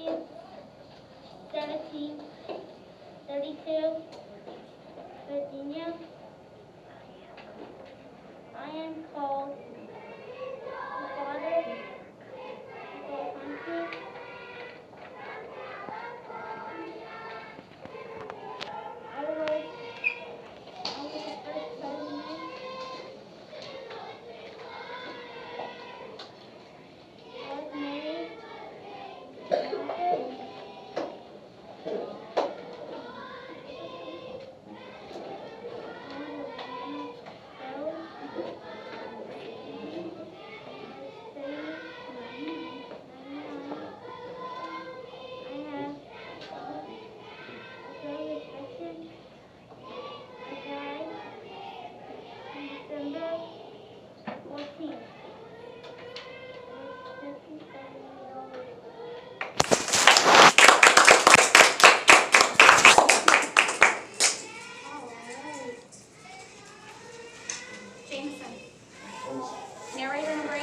Matthew seventeen thirty-two. Virginia. I am called Narrator number